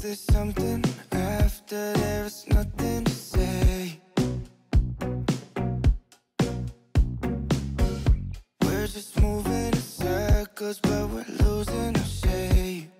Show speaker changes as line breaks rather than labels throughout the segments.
Is there something after there's nothing to say? We're just moving in circles, but we're losing our shape.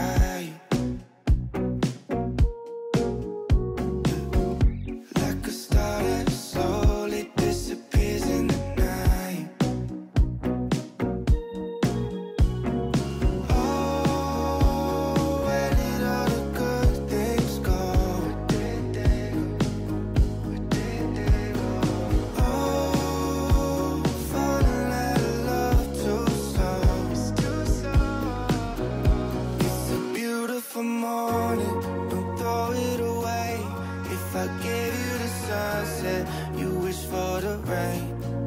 the morning, don't throw it away. If I gave you the sunset, you wish for the rain.